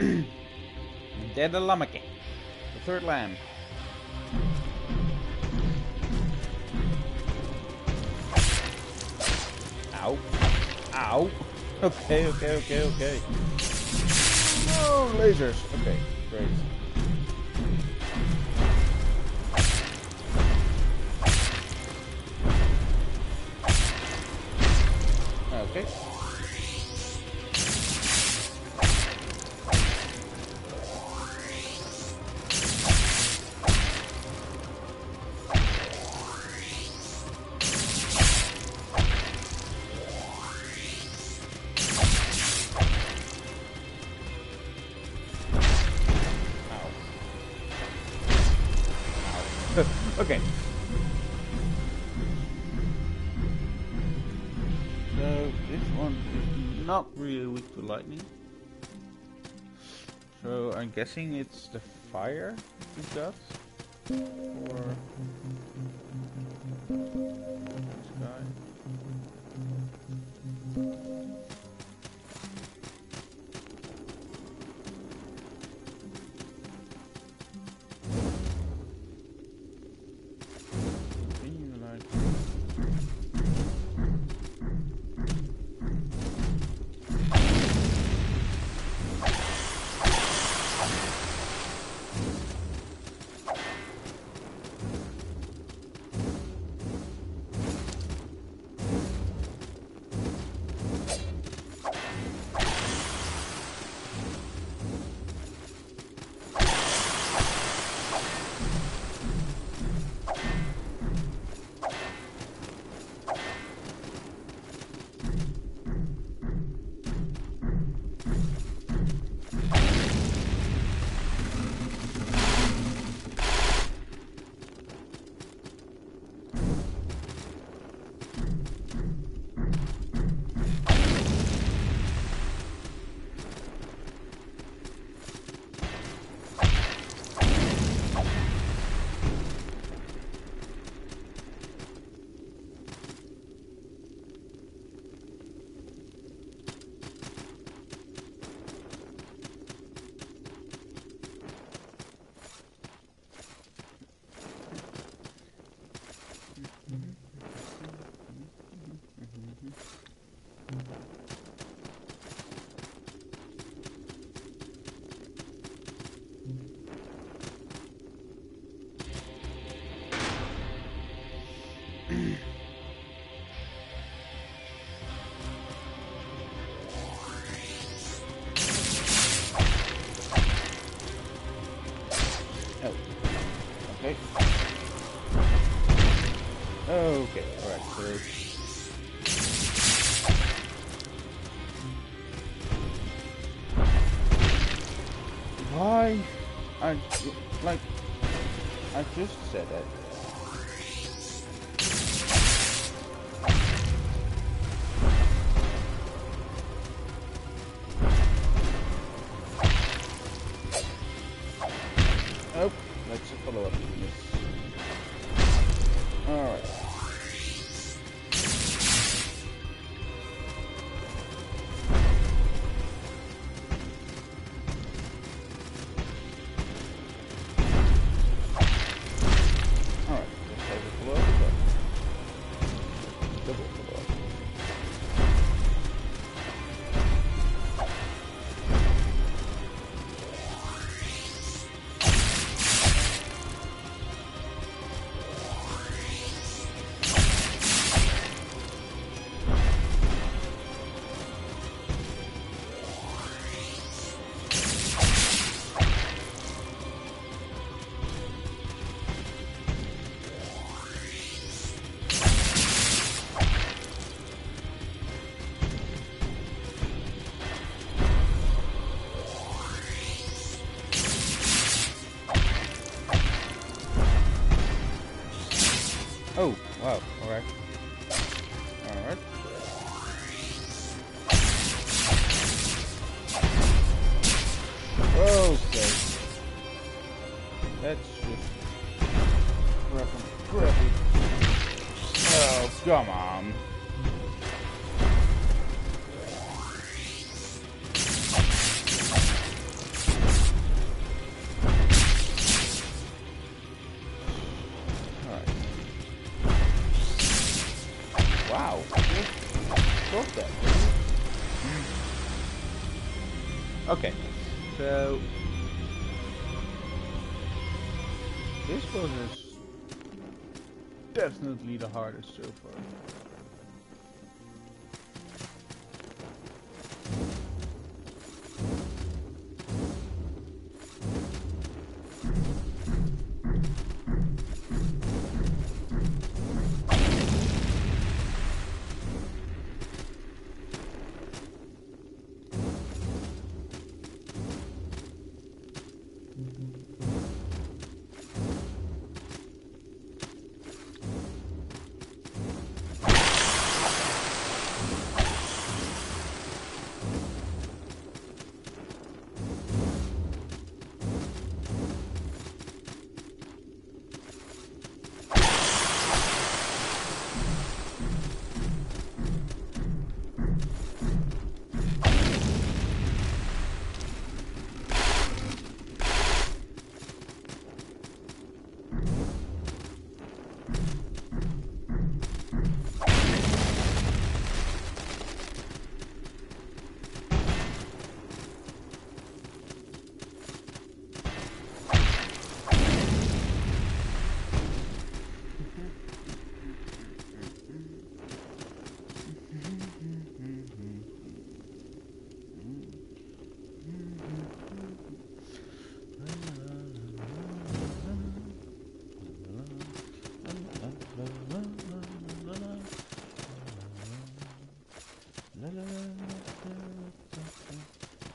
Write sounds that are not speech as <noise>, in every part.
Dead Lamake. The third lamb. Ow. Ow. Okay, okay, okay, okay. No, lasers. Okay, great. Okay. Okay. So this one is not really weak to lightning. So I'm guessing it's the fire it does. Or why I like I just said it. Oh, alright. Alright. Okay. Let's just him, grab. Oh, come on. Wow. Okay. So this one is definitely the hardest so far.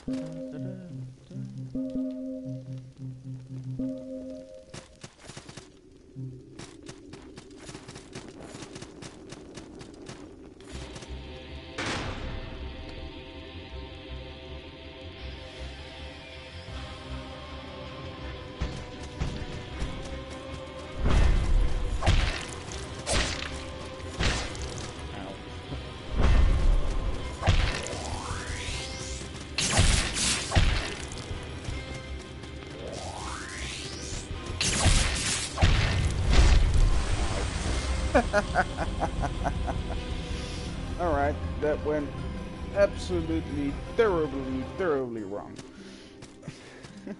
Da-da. <laughs> Alright, that went absolutely terribly, terribly wrong. <laughs>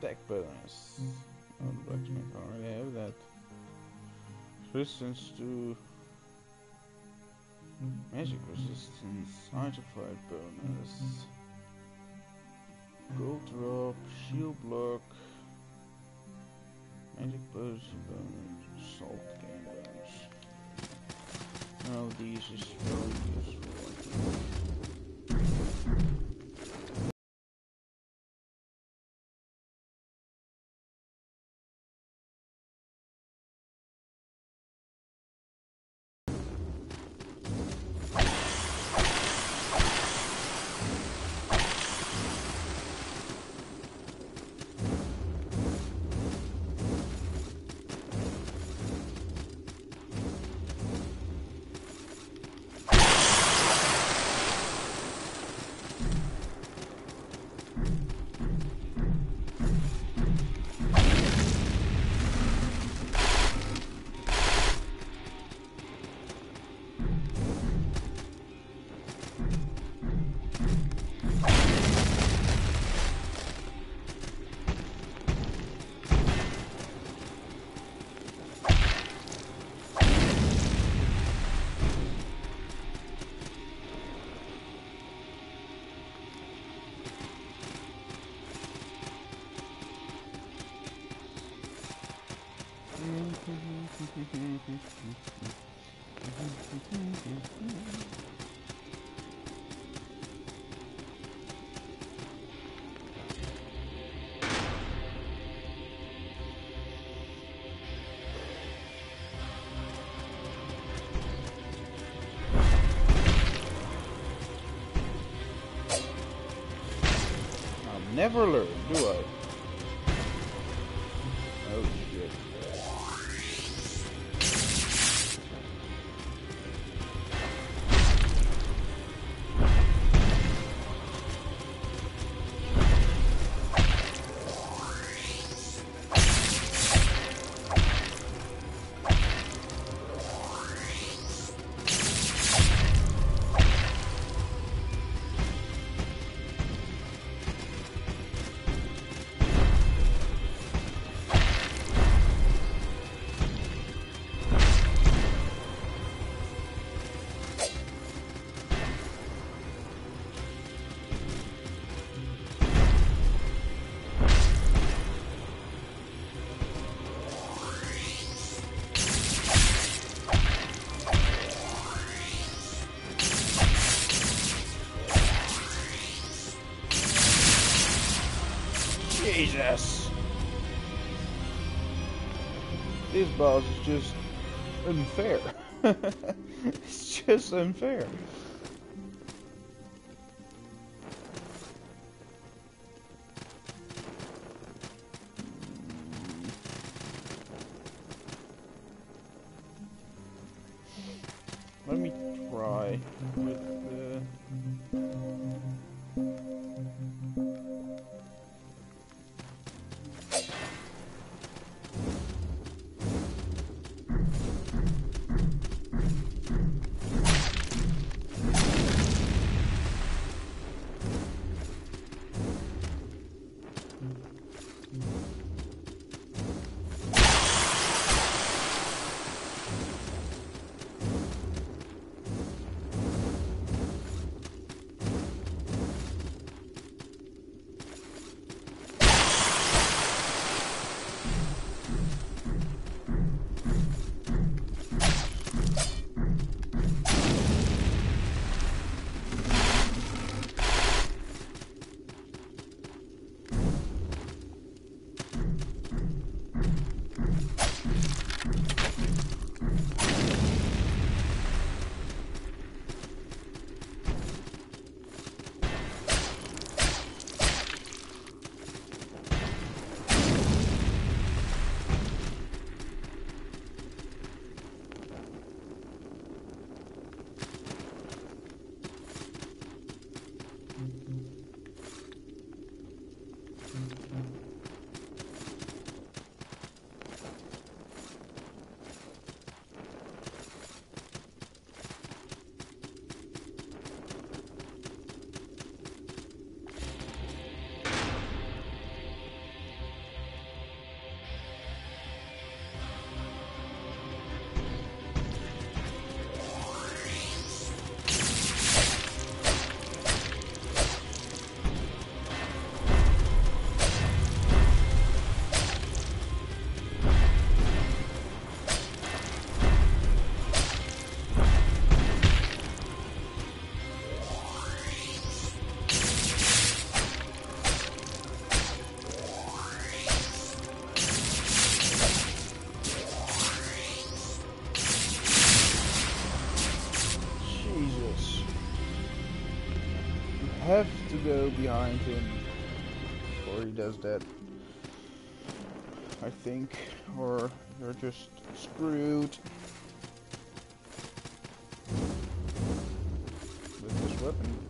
Deck bonus. Oh, blacksmith already have that. Resistance to Magic resistance, artifact bonus, gold drop, shield block, magic potion bonus, salt gain bonus. Now these is very useful. Never learn, do I? Boss is just unfair. <laughs> it's just unfair. Let me try go behind him before he does that. I think. Or you're just screwed. With this weapon.